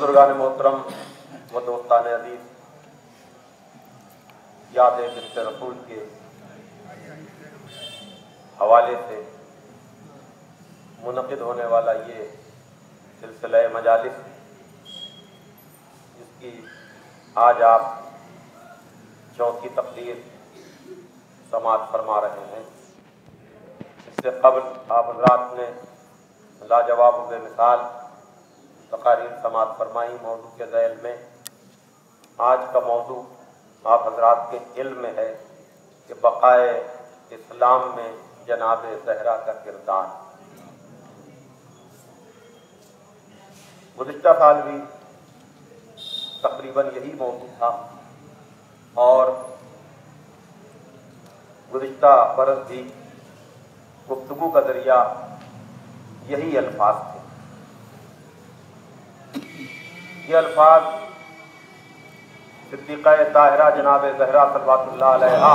बुजुर्गान मोहतरम व दोस्तान अज़ीज़ याद बिनत रसूल के हवाले से मुनद होने वाला ये सिलसिला मजालिस, जिसकी आज आप चौथी तकदीर समाज फरमा रहे हैं। इससे कबल आप रात ने लाजवाब मिसाल। तकारीर समात फरमाई मौजू के जैल में। आज का मौजू आप हजरात के इल्म में है कि बक़ाए इस्लाम में जनाब जहरा का किरदार। गुज्त साल भी तकरीबन यही मौजू था और गुज्त बरस भी गुफ्तगु का ज़रिया यही अल्फाज थे ये अल्फाज सिद्दीक़ा ताहिरा जनाब जहरा सलवातुल्लाह अलैहा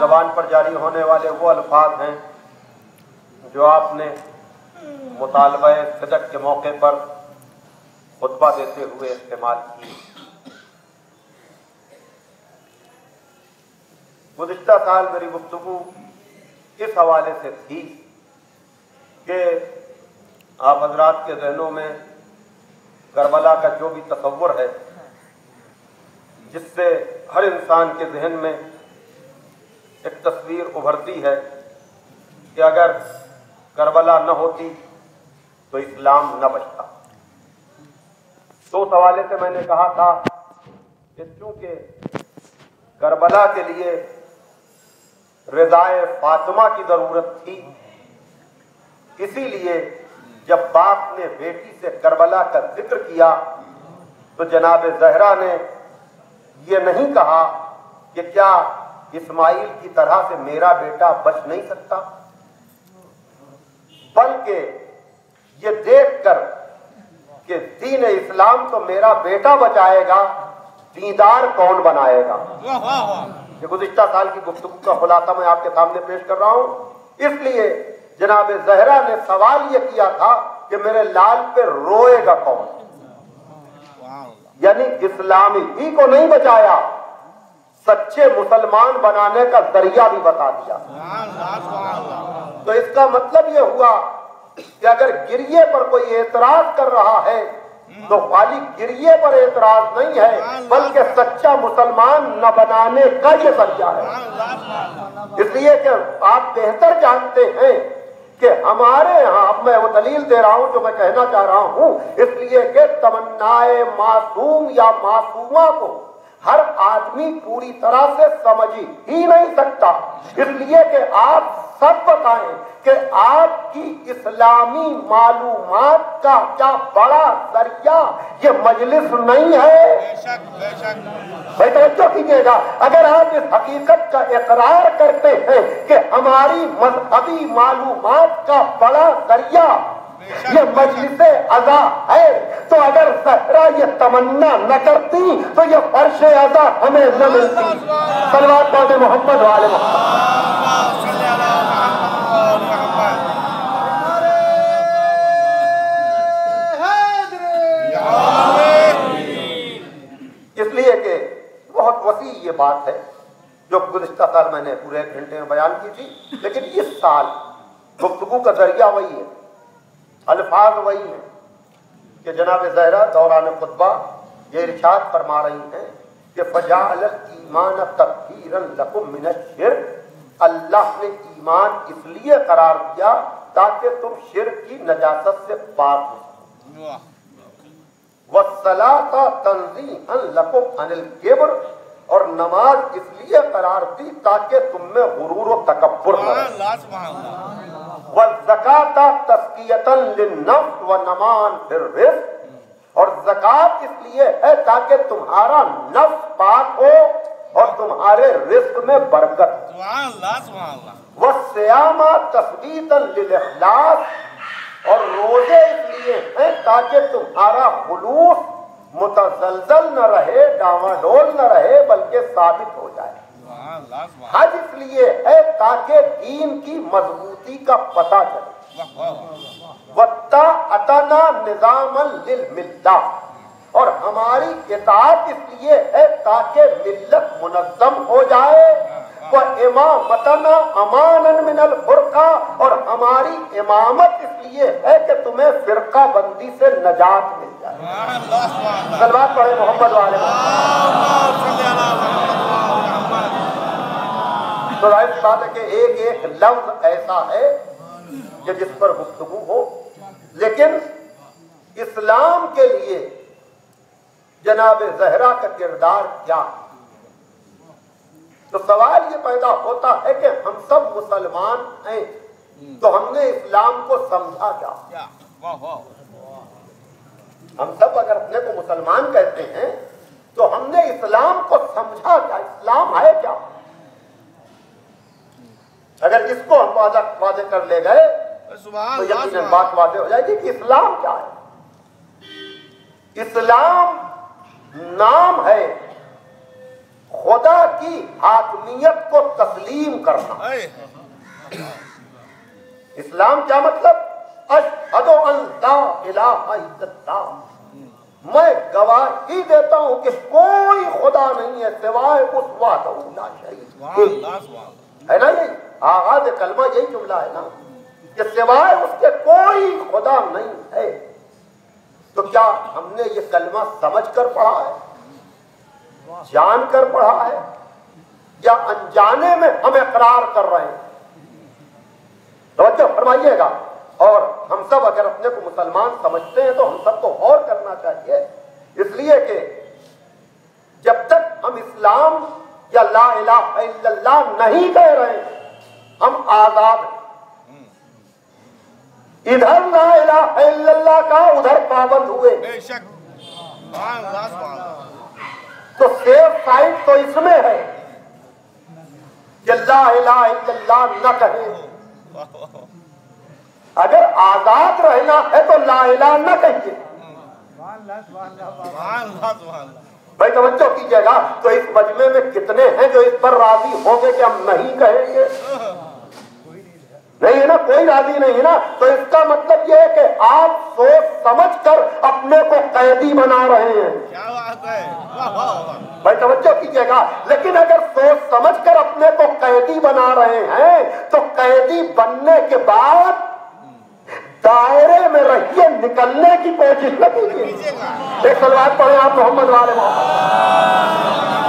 जबान पर जारी होने वाले वो अल्फाज हैं जो आपने मुतालब सदक के मौके पर खुतबा देते हुए इस्तेमाल किए गुज्त साल मेरी गुफ्तु इस हवाले से थी कि आप हजरात के जहनों में करबला का जो भी तस्वुर है, जिससे हर इंसान के जहन में एक तस्वीर उभरती है कि अगर करबला न होती तो इस्लाम न बचता। तो उस हवाले से मैंने कहा था कि चूँकि करबला के लिए रजाए फातिमा की ज़रूरत थी इसीलिए जब बाप ने बेटी से करबला का ज़िक्र किया तो जनाब जहरा ने यह नहीं कहा कि क्या इस्माइल की तरह से मेरा बेटा बच नहीं सकता? बल्कि ये देखकर कि दीन इस्लाम तो मेरा बेटा बचाएगा दीदार कौन बनाएगा? ये गुजश्ता साल की गुफ्तु का खुलासा मैं आपके सामने पेश कर रहा हूँ। इसलिए जनाब जहरा ने सवाल यह किया था कि मेरे लाल पे रोएगा कौन? यानी इस्लामी ही को नहीं बचाया, सच्चे मुसलमान बनाने का ज़रिया भी बता दिया। तो इसका मतलब यह हुआ कि अगर गिरिए पर कोई एतराज़ कर रहा है तो खाली गिरिए पर एतराज़ नहीं है, बल्कि सच्चा मुसलमान न बनाने का यह ज़रिया है। इसलिए कि आप बेहतर जानते हैं कि हमारे यहाँ अब मैं वो दलील दे रहा हूँ जो मैं कहना चाह रहा हूँ, इसलिए कि तमन्नाए मासूम या मासूमा को हर आदमी पूरी तरह से समझ ही नहीं सकता। इसलिए कि आप सब बताएँ कि आपकी इस्लामी मालूम का क्या बड़ा ज़रिया ये मजलिस नहीं है? भाई तो कीजिएगा अगर आप इस हकीकत का इकरार करते हैं कि हमारी मजहबी मालूम का बड़ा ज़रिया ये मजलिस अजा है। तो अगर सहरा ये तमन्ना न करती तो ये फर्श अजा हमें न मिलती। सलवार पौधे मोहम्मद वाले इसलिए कि बहुत वसी ये बात है, जो गुजशत साल मैंने पूरे घंटे में बयान की थी, लेकिन इस साल गुफ्तगु का ज़रिया वही है। अल्फाज वही हैं कि जनाब जहरा दौरान खुतबा, ये इर्शाद फरमा रही हैं कि फजाल ईमान शिर। अल्लाह ने ईमान इसलिए करार दिया ताकि तुम शिर की नजासत से पाक हो वसलाता तंजी लकुम अनिल केबर, और नमाज़ इसलिए करार दी ताकि तुम में गुरूर तकबर व जक़ाता तस्कियतन लिन्नफ्स व नमान फिर रिस्क और जक़ात इसलिए है ताकि तुम्हारा नफ्स पाक हो और तुम्हारे रिस्क में बरकत। व श्यामा तस्वीतन लिलखलास और रोज़े इसलिए हैं ताकि तुम्हारा खुलूस मुतजलजल न रहे डावाडोल न रहे बल्कि साबित हो जाए। हज इसलिए है ताकि दीन की मजबूती का पता चले। वत्ता अतना निज़ाम मिल्ला। और हमारी किताब इसलिए है ताकि मिल्लत मुनजम हो जाए। वह इमामतना अमान मिनल फुरका। और हमारी इमामत इसलिए है कि तुम्हें फिरका बंदी से नजात मिल जाए। सलवार पढ़े मोहम्मद वाले। ज़ाहिर बात एक एक लफ्ज ऐसा है कि जिस पर गुफ्तगु हो। लेकिन इस्लाम के लिए जनाब जहरा का किरदार क्या तो सवाल ये पैदा होता है कि हम सब मुसलमान हैं तो हमने इस्लाम को समझा क्या? हम सब अगर अपने को मुसलमान कहते हैं तो हमने इस्लाम को समझा क्या? इस्लाम है क्या? अगर इसको हम वादा वादे कर ले गए तो यकीन बात वादे हो जाएगी कि इस्लाम क्या है? इस्लाम नाम है खुदा की हाकमियत को तस्लीम करना। इस्लाम क्या मतलब? अशहदो मैं गवाही देता हूँ कि कोई खुदा नहीं है सिवाय उस वाद है ना ये? आगाज़ कलमा यही जुमला है ना, कि सिवाय उसके कोई खुदा नहीं है। तो क्या हमने ये कलमा समझ कर पढ़ा है? जान कर पढ़ा है? या अनजाने में हम इकरार कर रहे हैं? तो फरमाइएगा। और हम सब अगर अपने को मुसलमान समझते हैं तो हम सबको और करना चाहिए। इसलिए कि जब तक हम इस्लाम या ला इलाहा नहीं कह रहे हैं हम आज़ाद इधर ला इलाहा का उधर पाबंद हुए। तो सेफ़ साइड तो इसमें है कि ला इलाहा न कहे। अगर आज़ाद रहना है तो ला इलाहा न कहिए। भाई तवज्जो कीजिएगा तो इस मजमे में कितने हैं जो इस पर राज़ी होंगे कि हम नहीं कहेंगे? राज़ी नहीं है ना तो इसका मतलब यह है कि आप सोच समझ कर अपने को कैदी बना रहे हैं। क्या बात है? भाई तवज्जो कीजिएगा लेकिन अगर सोच समझ कर अपने को कैदी बना रहे हैं तो कैदी बनने के बाद दायरे में रहिए निकलने की कोशिश न कीजिए। एक सलवार पढ़े आप मोहम्मद वाले मोहम्मद।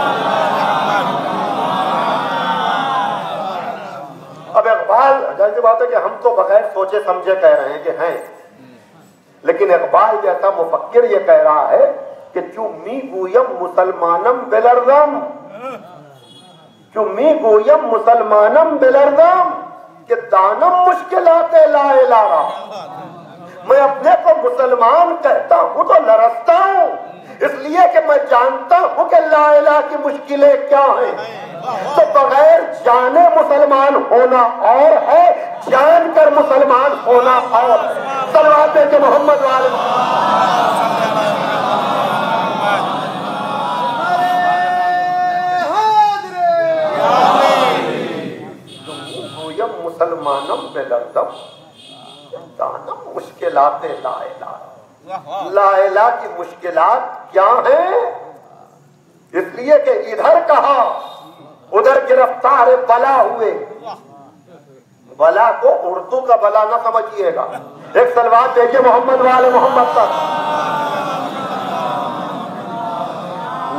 इकबाल ज़ाहिर सी बात है कि हम तो बगैर सोचे समझे कह रहे हैं कि हैं। लेकिन इकबाल जैसा मुफक्र ये कह रहा है कि चुम्मी गुयम मुसलमानम बेलरदम? चुम्मी गुयम मुसलमानम बेलरदम? कि दानम मुश्किलाते लाए लारा। मैं अपने को मुसलमान कहता हूँ तो लरसता हूँ। इसलिए कि मैं जानता हूँ कि लाइला की मुश्किलें क्या हैं। तो बगैर जाने मुसलमान होना और है जानकर मुसलमान होना और। सलवाते के मोहम्मद वाले मुसलमानम बेलदम दानम मुश्किलाते लाइला लाइला की मुश्किलात क्या हैं? इसलिए कि इधर कहा, उधर गिरफ़्तार बला हुए। बला को उर्दू का बला ना समझिएगा। एक सलवार देखिए मोहम्मद वाले मोहम्मद तक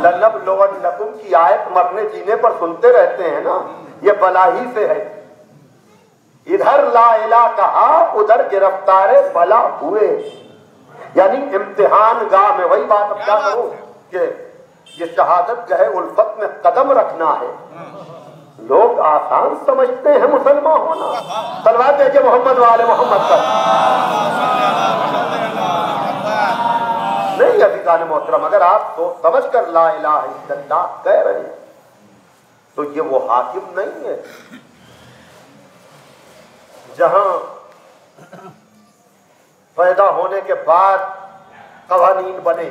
ललब लोवन लकुम की आयत मरने जीने पर सुनते रहते हैं ना, ये बला ही से है। इधर ला इला कहा, उधर गिरफ़्तार बला हुए। यानी इम्तिहान गाह में वही बात अब क्या करूँ कि ये शहादत गहे उल्फत में कदम रखना है। लोग आसान समझते हैं मुसलमान होना। सलवार देखिए मोहम्मद वाले मोहम्मद पर। नहीं अभी गाने मोहतरम अगर आप तो समझ कर ला इला कह रहे हैं तो ये वो हाकिम नहीं है। जहाँ पैदा होने के बाद कवानीन बने।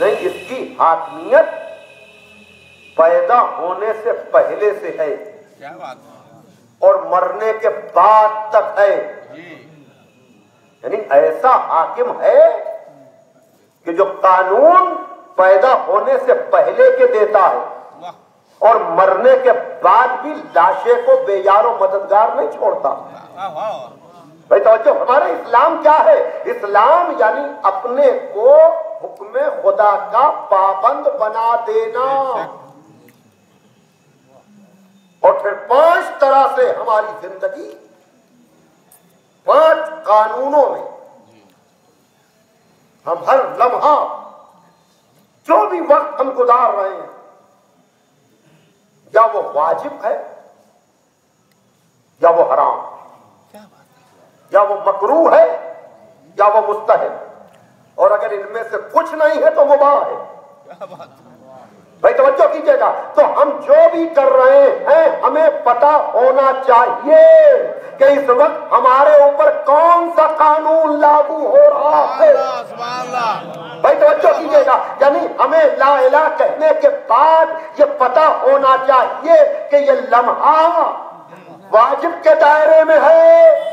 नहीं इसकी हाकमियत पैदा होने से पहले से है। क्या बात और मरने के बाद तक है। यानी ऐसा हाकिम है कि जो कानून पैदा होने से पहले के देता है और मरने के बाद भी लाशे को बेयारो मददगार नहीं छोड़ता। भाई तो हमारे इस्लाम क्या है? इस्लाम यानी अपने को हुक्म खुदा का पाबंद बना देना। और फिर पाँच तरह से हमारी ज़िंदगी पाँच कानूनों में हम हर लम्हा, जो भी वक्त हम गुजार रहे हैं, या वो वाजिब है, या वो हराम। या वो मकरू है या वो मुस्तहिब और अगर इनमें से कुछ नहीं है तो वो मुबाह है। भाई तवज्जो कीजिएगा। तो हम जो भी कर रहे हैं हमें पता होना चाहिए कि इस वक्त हमारे ऊपर कौन सा कानून लागू हो रहा है। भाई तवज्जो कीजिएगा। यानी हमें ला इला कहने के बाद ये पता होना चाहिए कि ये लम्हा वाजिब के दायरे में है।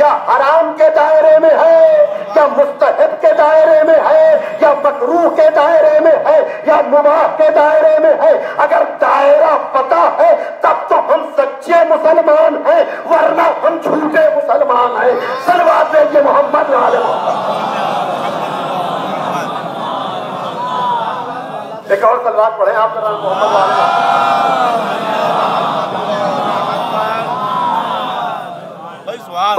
या हराम के दायरे में है? या मुस्तहब के दायरे में है? या मकरू के दायरे में है? या मुबाह के दायरे में है? अगर दायरा पता है, तब तो हम सच्चे मुसलमान हैं, वरना हम झूठे मुसलमान हैं। सलवा ये मोहम्मद एक और सलवार पढ़े आप मोहम्मद।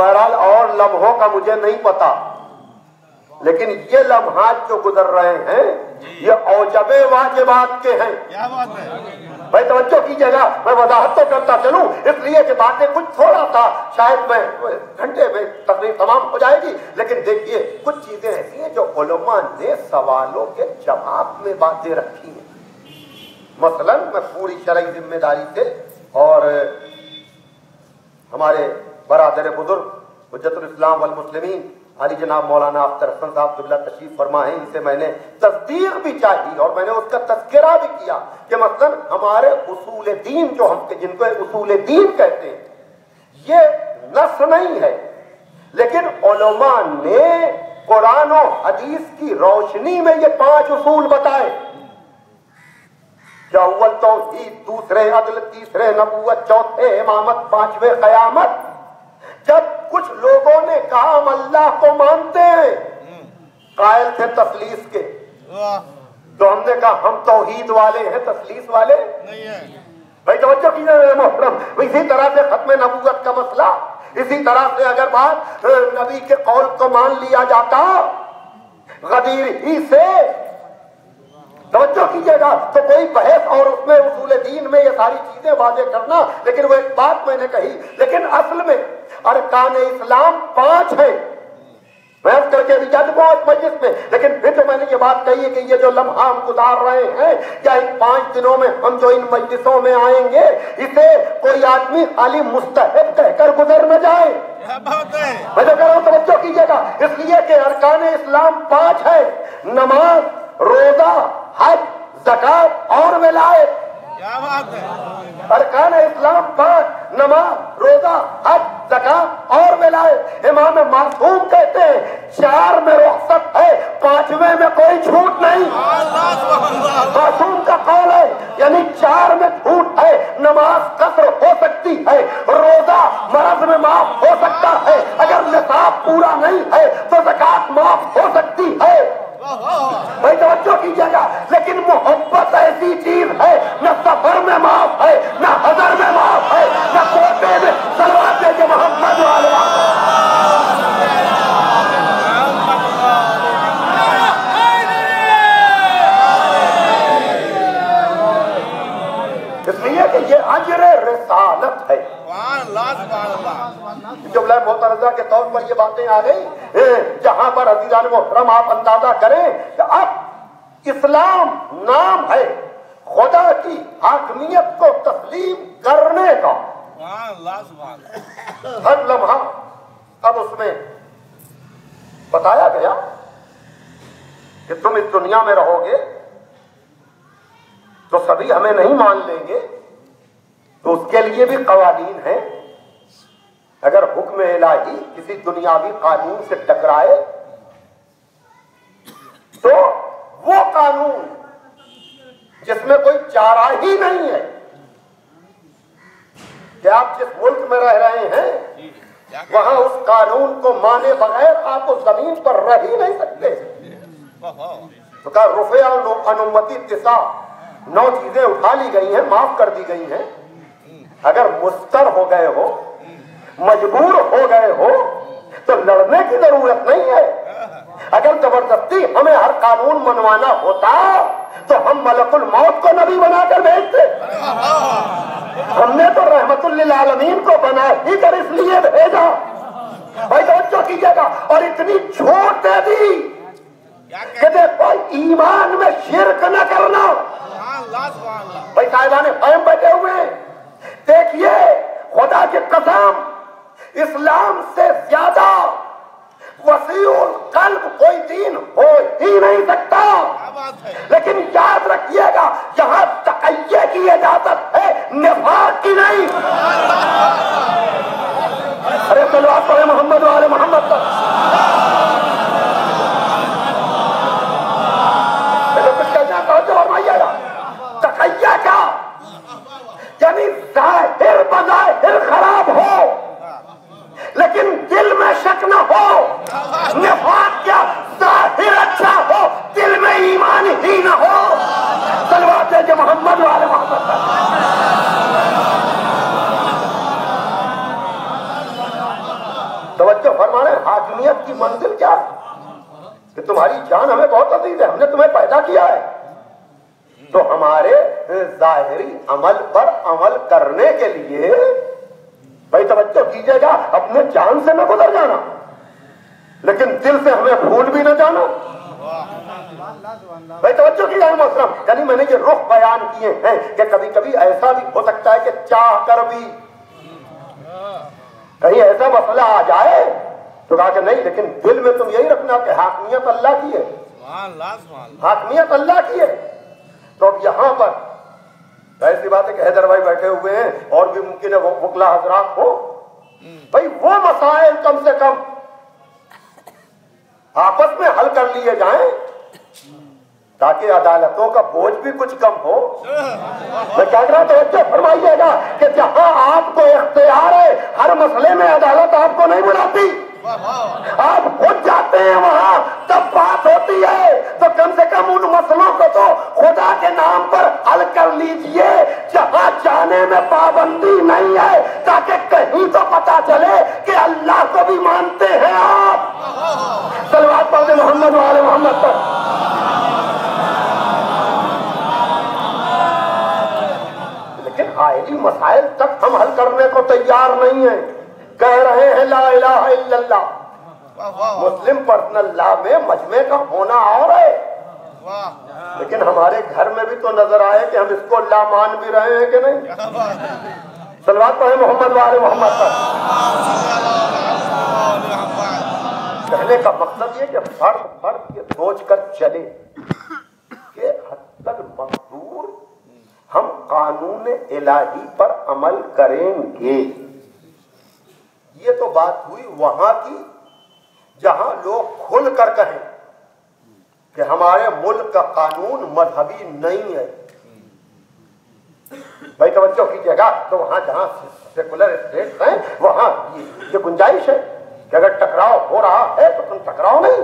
बहरहाल और लम्हों का मुझे नहीं पता। लेकिन ये लम्हात जो गुजर रहे हैं ये औजबे वाजिबात के हैं। भाई तवज्जो कीजिएगा मैं वजाहत तो करता चलूँ इसलिए कि बातें कुछ थोड़ा था शायद मैं घंटे में तकरीब तमाम हो जाएगी। लेकिन देखिए कुछ चीज़ें ऐसी हैं जो उलमा ने सवालों के जवाब में बातें रखी हैं। मसलन मैं पूरी शरई ज़िम्मेदारी से और हमारे बरदर बुज़ुर्ग इस्लाम वल अली जनाब मौलाना अख्तर हसन साहब कबिला तशरीफ़ फरमा है इनसे मैंने तस्दीक भी चाहिए और मैंने उसका तस्करा भी किया कि मतलब हमारे उसूल दीन जो हम जिनको उसूल दीन कहते हैं, ये नस नहीं है। लेकिन ओलमा ने कुरान और हदीस की रोशनी में ये पाँच उसूल बताए। अव्वल तो दूसरे अदल, तीसरे नबूत चौथे इमामत, पांचवे कयामत। जब कुछ लोगों ने कहा हम अल्लाह को मानते हैं। कायल थे तसलीस के। तो हमने कहा हम तोहीद वाले हैं तसलीस वाले? नहीं है। भाई तो की मोहतरम इसी तरह से खत्म नबूत का मसला। इसी तरह से अगर बात नबी के कौल को मान लिया जाता गदीर ही से तवज्जो कीजिएगा। तो कोई बहस और उसमें उसूल दीन में ये सारी चीज़ें वाजे करना लेकिन वो एक बात मैंने कही लेकिन असल में अरकान इस्लाम पाँच है। बहस करके भी जा चुका मस्जिद में लेकिन फिर तो मैंने ये बात कही है कि ये जो लम्हा हम गुजार रहे हैं क्या इन पाँच दिनों में हम जो इन मस्जिदों में आएँगे इसे कोई आदमी खाली मुस्तहब कहकर गुजर न जाए। मैं तो कह रहा हूँ तवज्जो कीजिएगा। इसलिए कि अरकान इस्लाम पाँच है। नमाज़ रोजा हज जक़ात और विलायत क्या बात है? अरकान इस्लाम पाँच नमाज़ रोजा हज जक़ात और विलायत इमाम मासूम कहते हैं चार में रुखसत है पाँचवें में कोई छूट नहीं। मासूम का कौल है यानी चार में छूट है नमाज़ कसर हो सकती है रोजा मरज में माफ़ हो सकता है अगर निसाब पूरा नहीं है तो जक़ात माफ़ हो सकती है। भाई तवज्जो कीजिएगा, लेकिन मोहब्बत ऐसी चीज़ है, न सफ़र में माफ़ है, न हजर में माफ़ है, न कोटे में सलवार के मोहम्मद वाले इसलिए कि ये अजर रिसालत है। जुमला मोतरजा के तौर पर ये बातें आ गई जहाँ पर अजीजान मोहतरम आप अंदाज़ा करें कि अब इस्लाम नाम है खुदा की हाकमियत को तस्लीम करने का। हर लम्हा अब उसमें बताया गया कि तुम इस दुनिया में रहोगे तो सभी हमें नहीं मान लेंगे। तो उसके लिए भी कवानीन है। अगर हुक्म इलाही किसी दुनियावी कानून से टकराए तो वो कानून जिसमें कोई चारा ही नहीं है। कि आप जिस मुल्क में रह रहे हैं वहाँ उस कानून को माने बगैर आप उस ज़मीन पर रह ही नहीं सकते। तो कहा अनुमति दिशा। नौ चीज़ें उठा ली गई हैं माफ़ कर दी गई हैं। अगर मुस्तर हो गए हो मजबूर हो गए हो तो लड़ने की ज़रूरत नहीं है। अगर ज़बरदस्ती हमें हर कानून मनवाना होता तो हम मलकुल मौत को नबी बनाकर भेजते। हमने तो रहमतुल्लिल आलमीन को बना ही कर इसलिए भेजा। भाई तो कीजिएगा और इतनी छूट दे दी कि कहते देखो ईमान में शिरक न करना। भाई साहिबान फैम बैठे हुए हैं। देखिए खुदा की कसम इस्लाम से ज़्यादा वसीउल कल्ब कोई दीन हो ही नहीं सकता। लेकिन याद रखिएगा यहाँ तकैये की इजाज़त है निफाक की नहीं। अरे आप पढ़े मोहम्मद वाले मोहम्मद। बजाहिर खराब हो, लेकिन दिल में शक न हो, निफाक क्या ज़ाहिर अच्छा हो, दिल में ईमान ही न हो। सलवार दे जो मोहम्मद वाले मोहम्मद। तवज्जो फरमाने हाकिमियत की मंजिल क्या? है कि तुम्हारी जान हमें बहुत अज़ीज़ है, हमने तुम्हें पैदा किया है। तो हमारे जाहिरी अमल पर अमल करने के लिए भाई तवज्जो कीजिएगा अपने जान से न गुजर जाना। लेकिन दिल से हमें भूल भी न जाना। भाई तवज्जो की जाए मोहतरम यानी मैंने ये रुख बयान किए हैं कि कभी कभी ऐसा भी हो सकता है कि चाह कर भी कहीं ऐसा मसला आ जाए तो कहा कि नहीं लेकिन दिल में तुम यही रखना कि हाकमियत अल्लाह की है। हाकमियत अल्लाह की है। तो अब यहाँ पर ऐसी बात है कि हैदर भाई बैठे हुए हैं और भी मुमकिन है वो मुगला हजरात हो। भाई वो मसाइल कम से कम आपस में हल कर लिए जाएँ, ताकि अदालतों का बोझ भी कुछ कम हो। मैं कह रहा तो बच्चे फरमाइएगा कि जहाँ आपको इख्तियार है, हर मसले में अदालत आपको नहीं बुलाती। आप खुद जाते हैं वहाँ जब बात होती है। तो कम से कम उन मसलों को तो खुदा के नाम पर हल कर लीजिए, जहाँ जाने में पाबंदी नहीं है, ताकि कहीं तो पता चले कि अल्लाह को भी मानते हैं आप। सलवाद पौधे मोहम्मद वाले मोहम्मद पर। लेकिन आएगी मसाइल तक हम हल करने को तैयार नहीं है। कह रहे हैं ला इलाहा इल्लल्लाह। मुस्लिम पर्सनल लॉ में मजमे का होना और है। लेकिन हमारे घर में भी तो नज़र आए कि हम इसको ला मान भी रहे हैं कि नहीं। सलवात पढ़े मोहम्मद वाले मोहम्मद पर। कहने का मकसद ये कि फर्द फर्द ये सोच कर चले कि हद तक मजदूर हम कानून इलाही पर अमल करेंगे। ये तो बात हुई वहाँ की जहाँ लोग खुल कर कहें कि हमारे मुल्क का कानून मजहबी नहीं है। भाई तवज्जो कीजिएगा तो वहाँ जहाँ सेकुलर स्टेट हैं वहाँ ये, गुंजाइश है कि अगर टकराव हो रहा है तो तुम टकराव नहीं।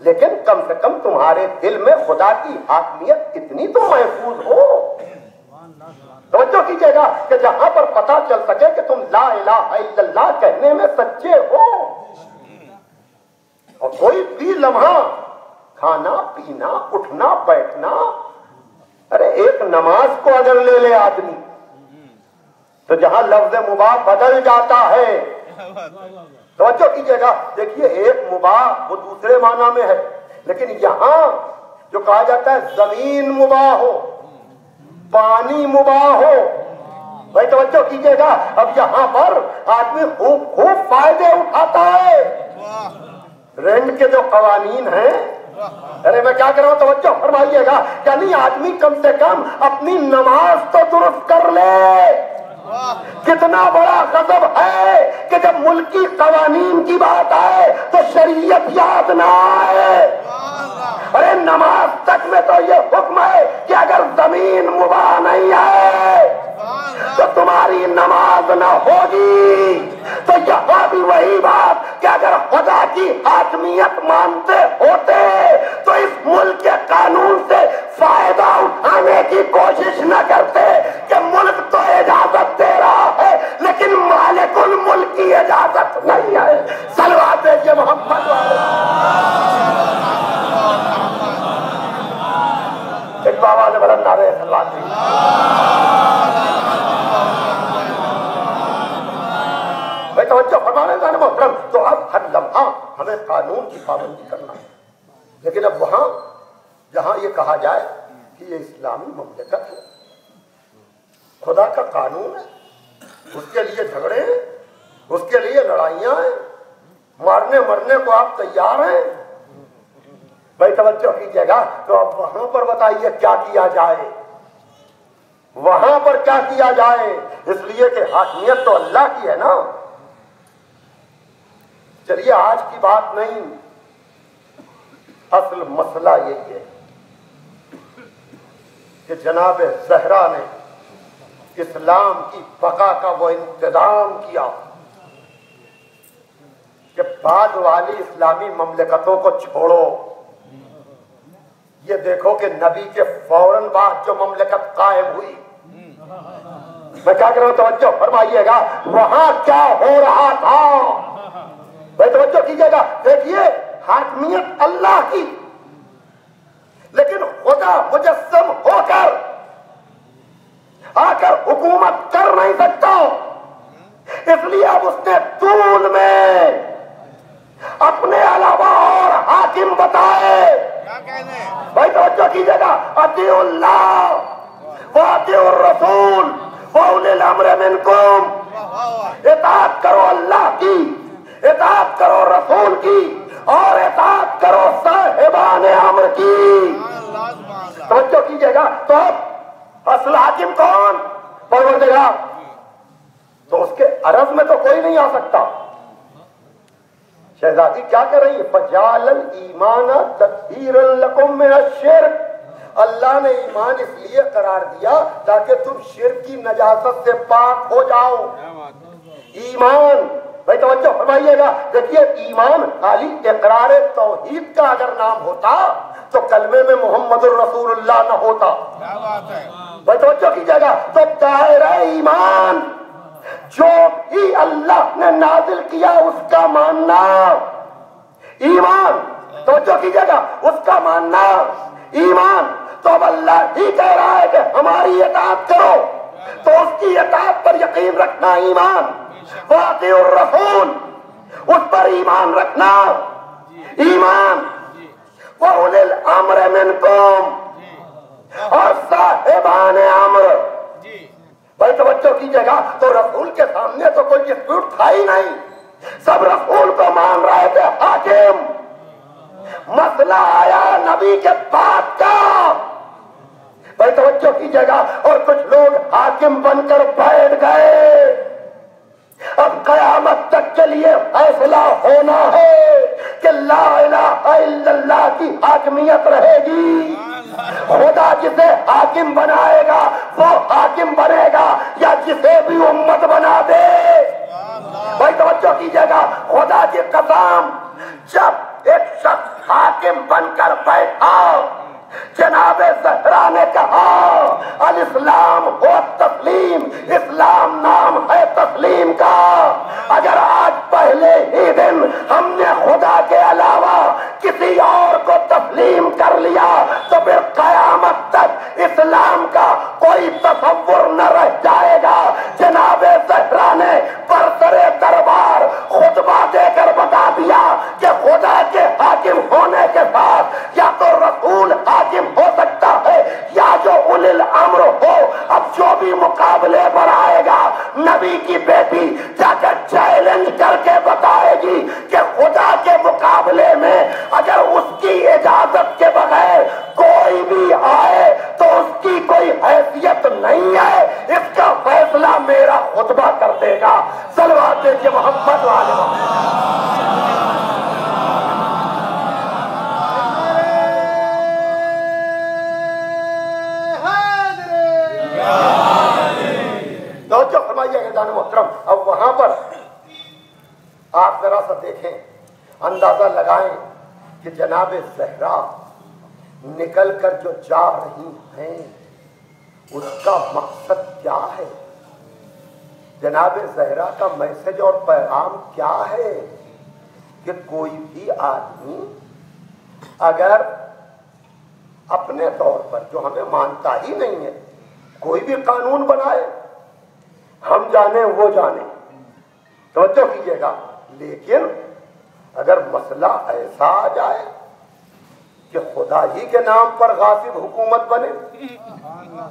लेकिन कम से कम तुम्हारे दिल में खुदा की हाकमियत इतनी तो महफूज हो। तवज्जो कीजिएगा कि जहाँ पर पता चल सके कि तुम ला इल्लल्लाह कहने में सच्चे हो। और कोई भी लम्हा खाना, पीना, उठना, बैठना, अरे एक नमाज़ को अगर ले ले आदमी तो जहाँ लफ्ज मुबा बदल जाता है। तवज्जो कीजिएगा, देखिए एक मुबा वो दूसरे माना में है, लेकिन यहाँ जो कहा जाता है, ज़मीन मुबा हो। पानी मुबाह हो। भाई तवज्जो कीजिएगा, अब यहाँ पर आदमी खूब खूब फ़ायदे उठाता है। रेंट के जो कवानीन हैं, अरे मैं क्या कर रहा हूँ, तवज्जो फरमाइएगा, यानी आदमी कम से कम अपनी नमाज़ तो दुरुस्त कर ले। कितना बड़ा गजब है कि जब मुल्की कवानीन की बात आए तो शरीयत याद ना आए। अरे नमाज़ तक में तो ये हुक्म है कि अगर ज़मीन मुबा नहीं है तो तुम्हारी नमाज़ न होगी। तो यहाँ भी वही बात कि अगर खुदा की हाकमियत मानते होते तो इस मुल्क के कानून से फ़ायदा उठाने की कोशिश न करते कि मुल्क तो इजाज़त दे रहा है, लेकिन मालिकुल मुल्क की इजाज़त नहीं है सलवा दीजिए मोहम्मद वाले। एक बाबा ने बड़ा नारे मोहतरम तो अब हर लम्हा हमें कानून की पाबंदी करना है। लेकिन अब वहाँ, जहाँ ये कहा जाए कि ये इस्लामी ममलकत है, खुदा का कानून है, उसके लिए झगड़े हैं उसके लिए लड़ाइयाँ हैं, मारने मरने को आप तैयार हैं भाई तवज्जो कीजिएगा तो अब वहाँ पर बताइए क्या किया जाए। वहाँ पर क्या किया जाए? इसलिए कि हाकमियत तो अल्लाह की है ना। चलिए, आज की बात नहीं। असल मसला यही है कि जनाब जहरा ने इस्लाम की बका का वो इंतज़ाम किया कि बाद वाली इस्लामी ममलिकतों को छोड़ो। ये देखो कि नबी के फ़ौरन बाद जो ममलकत कायम हुई। मैं क्या कर रहा हूँ फरमाइएगा, वहाँ क्या हो रहा था? भाई तवज्जो कीजिएगा, देखिए, हाकमियत अल्लाह की। लेकिन खुदा मुजस्सम होकर, आकर हुकूमत कर नहीं सकता। इसलिए अब उसने तूल में अपने अलावा और हाकिम बताए? व अतीउर रसूल व करो अल्लाह की इताअत करो रसूल की और इताअत करो साहिबान अम्र की तवज्जो कीजिएगा तो असल हाकिम कौन परवरदिगार तो उसके अरज में तो कोई नहीं आ सकता शहजादी क्या कर रही है? फजालल ईमान शिरक अल्लाह ने ईमान इसलिए करार दिया ताकि तुम शिर की नजासत से पाक हो जाओ? ईमान भाई तवज्जो फरमाइएगा देखिए ईमान खाली इकरार तौहीद का अगर नाम होता तो कलमे में मोहम्मद रसूलुल्लाह न होता। है। भाई तवज्जो कीजिएगा तो दायरा ईमान। जो भी अल्लाह ने नाजिल किया, उसका मानना। ईमान तो जो कीजिएगा, उसका मानना। ईमान तो अब अल्लाह ही कह रहा है कि हमारी इताअत करो। तो उसकी अतात पर यकीन रखना ईमान। वाकई रसूल, उस पर ईमान रखना। ईमान वो अम्र मिनकुम, और साहेबान अम्र। भाई, तवज्जो कीजिएगा। तो रसूल के सामने तो कोई डिस्प्यूट था ही नहीं। सब रसूल को मान रहे थे, हाकिम। मसला आया नबी के बाद का। भाई, तवज्जो कीजिएगा। और कुछ लोग हाकिम बनकर बैठ गए। अब कयामत तक के लिए फैसला होना है कि ला इल्लल्लाह की हाकमियत रहेगी। खुदा जिसे हाकिम बनाएगा, वो हाकिम बनेगा, या जिसे भी उम्मत बना दे। भाई तवज्जो कीजिएगा, खुदा की कसम, जब एक शख्स हाकिम बनकर बैठा जनाबे सहरा ने कहा अल इस्लाम हो तस्लीम, इस्लाम नाम है तस्लीम का। अगर आज पहले ही दिन हमने खुदा के अलावा किसी और को तस्लीम कर लिया तो फिर कयामत तक इस्लाम का कोई तस्वुर न रह जाएगा। जनाबे सहरा ने परसरे दरबार खुतबा देकर बता दिया कि खुदा के हाकिम होने के बाद या तो रसूल हाकिम हो सकता है, या जो उलिल अम्र हो, अब जो भी मुकाबले पर आएगा, नबी की बेटी जाकर चैलेंज करके बताएगी कि खुदा के मुकाबले में अगर उसकी इजाज़त के बगैर कोई भी आए तो उसकी कोई हैसियत नहीं है। इसका फैसला मेरा खुतबा कर देगा। सलवा देखिए मोहम्मद वाले तो फरमाइएगा मोहतरम, अब वहाँ पर आप जरा सा देखें, अंदाज़ा लगाएँ कि जनाब जहरा निकल कर जो जा रही हैं, उसका मकसद क्या है? जनाब जहरा का मैसेज और पैगाम क्या है कि कोई भी आदमी अगर अपने तौर पर, जो हमें मानता ही नहीं है कोई भी कानून बनाए हम जाने वो जाने। तो कीजिएगा। लेकिन अगर मसला ऐसा आ जाए कि खुदा ही के नाम पर गासिब हुकूमत बने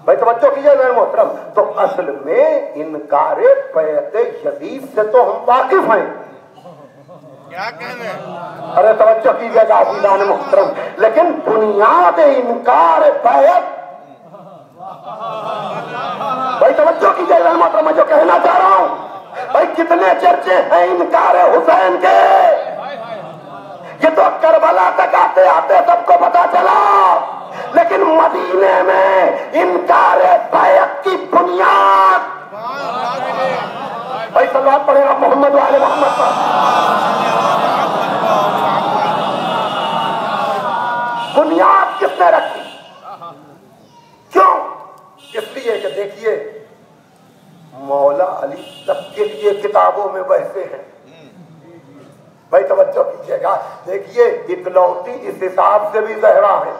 भाई तवज्जो कीजिए मेरे मोहतरम तो असल में इनकार पैत यजीद से तो हम वाकिफ हैं। क्या कहने अरे तवज्जो कीजिएगा मोहतरम। लेकिन बुनियाद इनकार बैत भाई, तवज्जो मेरे मोहतरम मैं जो कहना चाह रहा हूँ, भाई, कितने चर्चे हैं इनकार हुसैन के? ये तो करबला तक आते आते सबको पता चला। लेकिन मदीने में इनकार की बुनियाद। भाई, सलवार पड़ेगा मोहम्मद वाले मोहम्मद पर। बुनियाद किसने रखी? इसलिए कि देखिए, मौला अली तक के लिए किताबों में बहते हैं। भाई तवज्जो कीजिएगा। देखिए, इकलौती इस हिसाब से भी जहरा है।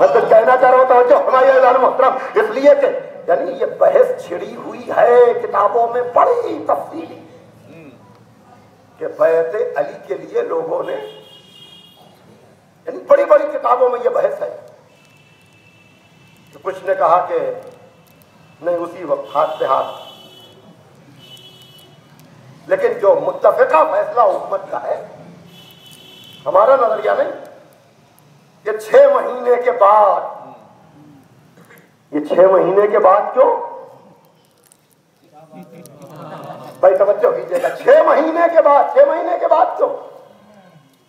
मैं तो कहना चाह रहा हूँ, तवज्जो हमारे मोहतरम। इसलिए कि, यानी ये बहस छिड़ी हुई है किताबों में बड़ी तफसीली। कि बैत अली के लिए लोगों ने, यानी बड़ी बड़ी किताबों में ये बहस है। तो कुछ ने कहा कि नहीं, उसी वक्त हाथ पे हाथ। लेकिन जो मुतफिका फैसला उम्मत का है, हमारा नज़रिया नहीं, ये छह महीने के बाद, ये छह महीने के बाद क्यों? भाई, तवज्जो कीजिएगा, छह महीने के बाद, छह महीने के बाद क्यों?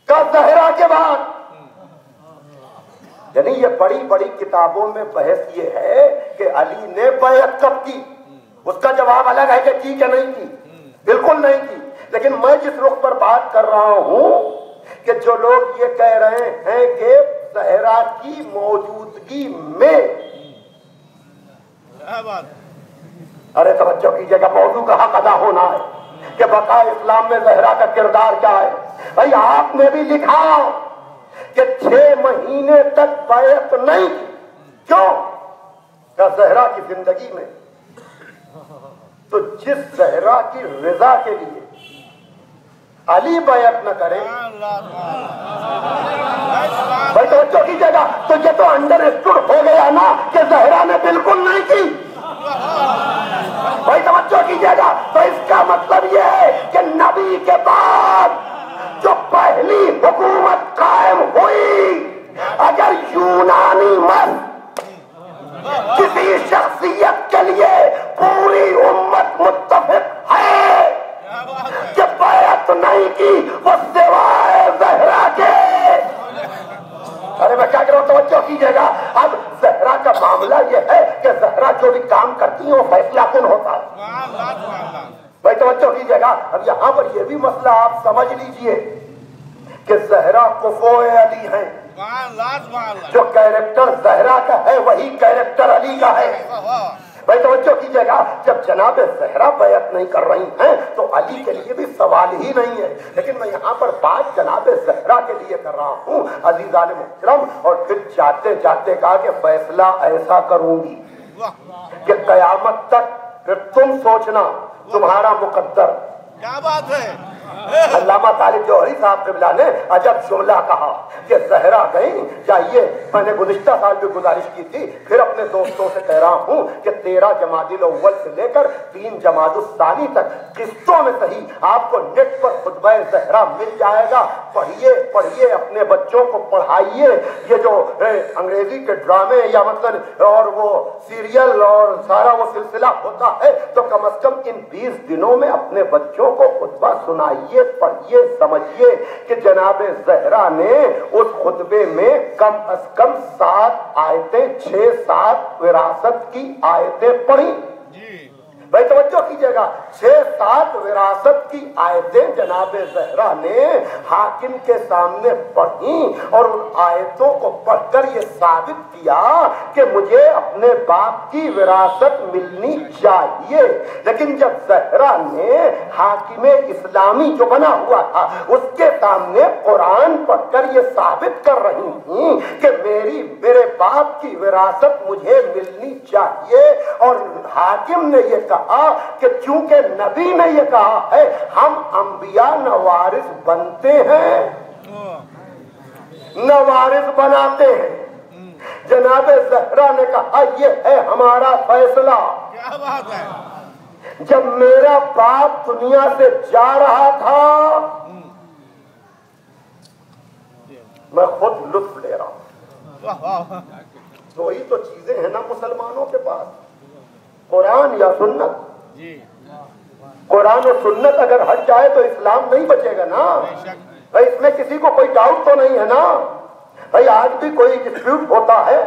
का जहरा के बाद। यानी ये बड़ी बड़ी किताबों में बहस ये है कि अली ने बैत कब की? उसका जवाब अलग है कि की क्या नहीं की बिल्कुल नहीं की लेकिन मैं जिस रुख पर बात कर रहा हूँ कि जो लोग ये कह रहे हैं कि सहरा की मौजूदगी में अरे तवज्जो कीजिएगा मौजू का हक अदा होना है? कि बका इस्लाम में जहरा का किरदार क्या है? भाई आपने भी लिखा। कि छह महीने तक बैत नहीं की। क्यों? क्या जहरा की ज़िंदगी में? तो जिस जहरा की रजा के लिए अली बैत न करे। भाई तो की जगह तो ये तो अंडर स्टूड हो गया ना कि जहरा ने बिल्कुल नहीं की। भाई, तवज्जो कीजिएगा। तो इसका मतलब ये है कि नबी के बाद जो पहली हुकूमत कायम हुई, अगर यूनानी मन किसी शख्सियत के लिए पूरी उम्मत मुत्तफिक है, कि बैत नहीं की, वो सिवाय जहरा के। अरे मैं क्या करूँ, तवज्जो कीजिएगा। अब जहरा का मामला ये है कि जहरा जो भी काम करती है, वो फैसला कौन होता है। भाई तवज्जो कीजिएगा। अब यहाँ पर यह भी मसला आप समझ लीजिए कि जहरा कुफोए अली हैं। जो कैरेक्टर जहरा का है वही कैरेक्टर अली का है। भाई तवज्जो कीजिएगा जब जनाब जहरा बैत नहीं कर रही हैं तो अली के लिए भी सवाल ही नहीं है। लेकिन मैं यहाँ पर बात जनाब जहरा के लिए कर रहा हूँ अज़ीज़ आल मुहतरम और फिर जाते जाते कहा कि फैसला ऐसा करूँगी कि कयामत तक फिर तुम सोचना तुम्हारा मुकद्दर। क्या बात है? अल्लामा तालिब जौहरी साहब किबला ने अजब जुमला कहा कि जहरा गई जाइए मैंने गुजश्ता साल भी गुजारिश की थी, फिर अपने दोस्तों से कह रहा हूँ कि तेरह जमादिल अव्वल से लेकर तीन जमादुस्तानी तक किस्तों में सही आपको नेट पर खुतब जहरा मिल जाएगा। पढ़िए पढ़िए अपने बच्चों को, पढ़ाइए। ये जो अंग्रेज़ी के ड्रामे या मतलब और वो सीरियल और सारा वो सिलसिला होता है तो कम अज कम इन बीस दिनों में अपने बच्चों को खुतबा सुनाइए। पढ़िए समझिए कि जनाब जहरा ने उस खुतबे में कम अज कम सात आयतें, छह सात विरासत की आयतें पढ़ी। भाई, तवज्जो कीजिएगा। छह सात विरासत की आयतें जनाब जहरा ने हाकिम के सामने पढ़ी और उन आयतों को पढ़कर ये साबित किया कि मुझे अपने बाप की विरासत मिलनी चाहिए। लेकिन जब जहरा ने हाकिम इस्लामी जो बना हुआ था, उसके सामने कुरान पढ़कर ये साबित कर रही थी कि मेरी, मेरे बाप की विरासत मुझे मिलनी चाहिए और हाकिम ने ये कहा कि चूँकि नबी ने ये कहा है हम अंबिया नवारिस बनते हैं। नवारिस बनाते हैं। जनाब जहरा ने कहा ये है हमारा फैसला। क्या बात है। जब मेरा बाप दुनिया से जा रहा था मैं खुद लुत्फ ले रहा हूँ। वाह वाह। तो वही तो चीज़ें हैं ना मुसलमानों के पास। कुरान या सुन्नत? कुरान और सुन्नत अगर हट जाए तो इस्लाम नहीं बचेगा ना। भाई इसमें किसी को कोई डाउट तो नहीं है ना। भाई आज भी कोई डिस्प्यूट होता है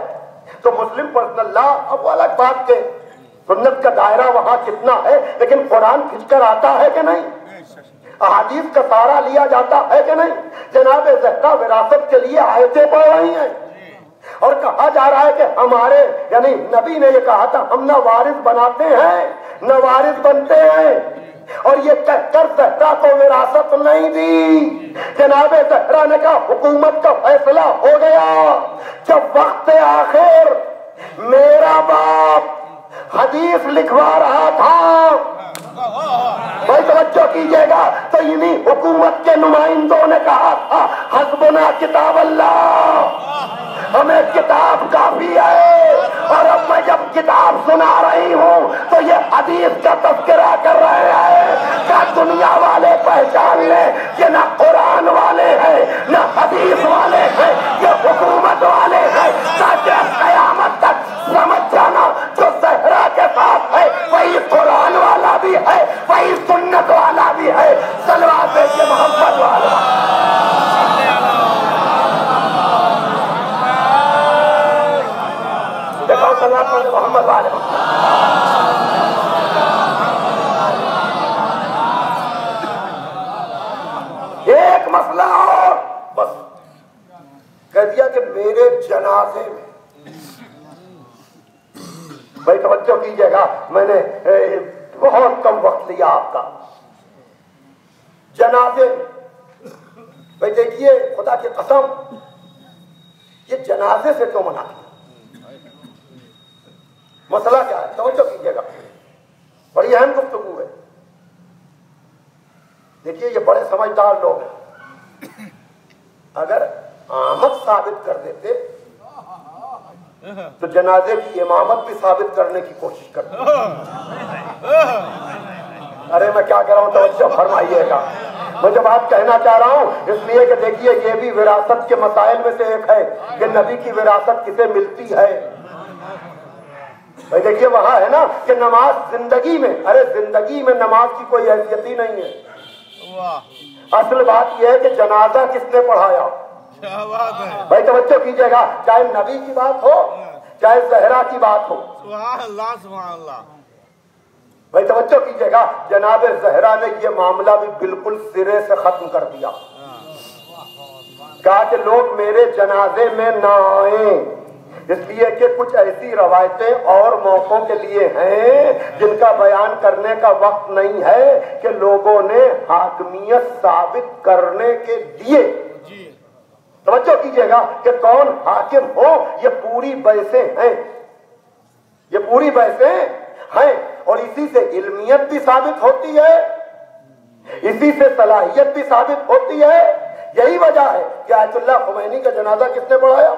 तो मुस्लिम पर्सनल लॉ अब अलग बात के सुन्नत का दायरा वहाँ कितना है लेकिन कुरान खिंचकर आता है कि नहीं? अहादीस का सारा लिया जाता है कि नहीं? जनाब जहरा विरासत के लिए आयतें पढ़ रही हैं। और कहा जा रहा है कि हमारे, यानी नबी ने ये कहा था, हम न वारिस बनाते हैं न वारिस बनते हैं। और ये कहकर जहरा को विरासत नहीं दी। जनाब जहरा ने कहा, हुकूमत का फैसला हो गया। जब वक्त आखिर, मेरा बाप हदीस लिखवा रहा था। भाई, तवज्जो कीजिएगा तो इन्हीं हुकूमत के नुमाइंदों ने कहा था, हसबना किताब अल्लाह हमें किताब काफ़ी है। और अब मैं जब किताब सुना रही हूँ तो ये हदीस का तस्करा कर रहे हैं क्या दुनिया वाले पहचान ले ये ना कुरान वाले हैं, न हदीस वाले हैं, ये हुकूमत वाले हैं, ताकि कयामत तक समझ जाना जो सहरा के पास है, वही कुरान वाला भी है, वही सुन्नत वाला भी है सलवा के मोहब्बत वाला। एक मसला और, बस। कह दिया कि मेरे जनाजे में। भाई तवज्जो कीजिएगा, मैंने बहुत कम वक्त लिया आपका। जनाजे भाई देखिए, खुदा की कसम, ये जनाजे से क्यों मना मसला क्या है? तवज्जो कीजिएगा। बड़ी अहम गुफ्तगु है। देखिए, ये बड़े समझदार लोग हैं। अगर आमद साबित कर देते तो जनाजे की इमामत भी साबित करने की कोशिश करते। अरे, मैं क्या कर रहा हूँ तो फरमाइएगा। मैं जब बात कहना चाह रहा हूँ, इसलिए कि देखिए, ये भी विरासत के मसाइल में से एक है कि नबी की विरासत किसे मिलती है? भाई देखिए वहाँ है ना कि नमाज़ ज़िंदगी में अरे ज़िंदगी में नमाज़ की कोई हैसियत ही नहीं है। असल बात यह है कि जनाजा किसने पढ़ाया? है। भाई तवज्जो कीजिएगा चाहे नबी की बात हो चाहे जहरा की बात हो। भाई तवज्जो कीजिएगा जनाब जहरा ने ये मामला भी बिल्कुल सिरे से खत्म कर दिया। कहा कि लोग मेरे जनाजे में ना आए। इसलिए कि कुछ ऐसी रवायतें और मौकों के लिए हैं जिनका बयान करने का वक्त नहीं है कि लोगों ने हाकमियत साबित करने के लिए। तवज्जो कीजिएगा कि कौन हाकिम हो ये पूरी बहसें हैं। ये पूरी बहसें हैं और इसी से इल्मियत भी साबित होती है। इसी से सलाहियत भी साबित होती है। यही वजह है कि आयतुल्लाह खुमैनी का जनाजा किसने पढ़ाया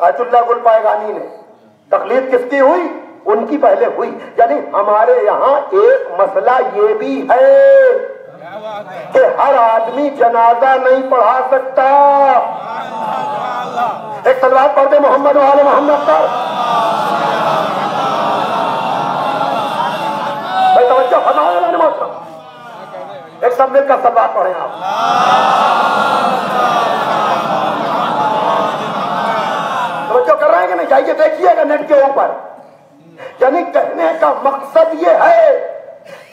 आयतुल्लाह गुल पायगानी ने। तकलीफ़ किसकी हुई? उनकी पहले हुई। यानी हमारे यहाँ एक मसला ये भी है कि हर आदमी जनाजा नहीं पढ़ा सकता। एक सलवार पढ़ते मोहम्मद वाले मोहम्मद पर एक सब मिलकर सलवार पढ़े आप। नहीं जाइए देखिएगा नेट के ऊपर। यानी कहने का मकसद ये है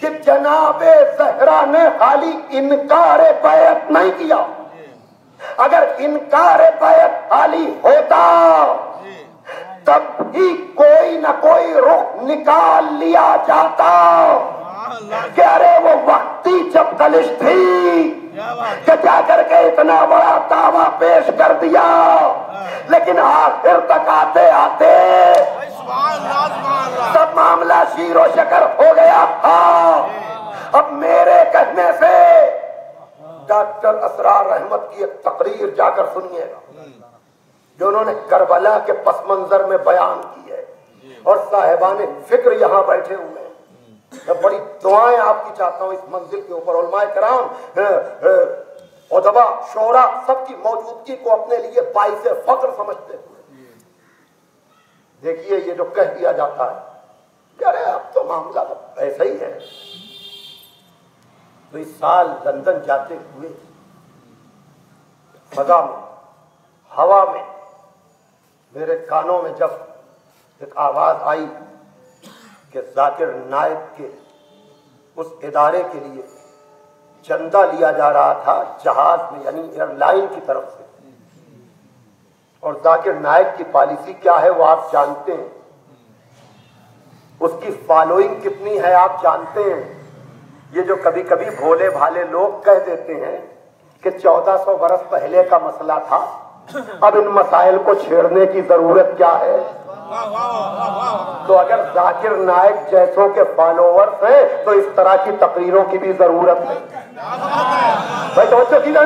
कि जनाबे जहरा ने खाली इनकार बैत नहीं किया। अगर इनकार बैत खाली होता तब भी कोई ना कोई रुख निकाल लिया जाता। कि अरे वो वक्ती जब कलिश थी जा करके इतना बड़ा दावा पेश कर दिया। लेकिन आखिर तक आते आते। सब मामला शीरो शकर हो गया था। अब मेरे कहने से डॉक्टर असरार रहमत की एक तकरीर जाकर सुनिएगा जो उन्होंने करबला के पस मंजर में बयान की है। और साहेबान फ़िक्र यहाँ बैठे हुए मैं बड़ी दुआएँ आपकी चाहता हूँ इस मंजिल के ऊपर कराम शोरा, सबकी मौजूदगी को अपने लिए बाईस फख्र समझते हुए। देखिए ये जो कह दिया जाता है अरे अब तो मामला तो ऐसा ही है। तो इस साल लंदन जाते हुए फजा में, हवा में, मेरे कानों में जब एक आवाज़ आई कि जाकिर नायक के उस इदारे के लिए चंदा लिया जा रहा था जहाज़ में, यानी एयरलाइन की तरफ़ से। और जाकिर नायक की पॉलिसी क्या है वो आप जानते हैं। उसकी फॉलोइंग कितनी है आप जानते हैं। ये जो कभी कभी भोले भाले लोग कह देते हैं कि 1400 बरस पहले का मसला था। अब इन मसाइल को छेड़ने की ज़रूरत क्या है? तो अगर जाकिर नायक जैसों के फॉलोवर्स हैं तो इस तरह की तकरीरों की भी ज़रूरत नहीं। भाई तो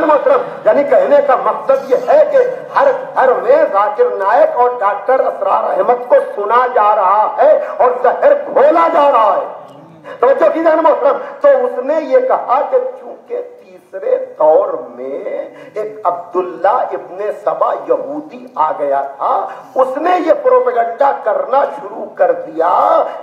मतलब यानी कहने का मकसद ये है कि हर घर में जाकिर नायक और डॉक्टर असरार अहमद को सुना जा रहा है और जहर घोला जा रहा है। तो बच्चों की तो उसने ये कहा कि चूँकि तीसरे दौर में एक अब्दुल्ला इब्ने सबा यहूदी आ गया था, उसने ये प्रोपेगंडा करना शुरू कर दिया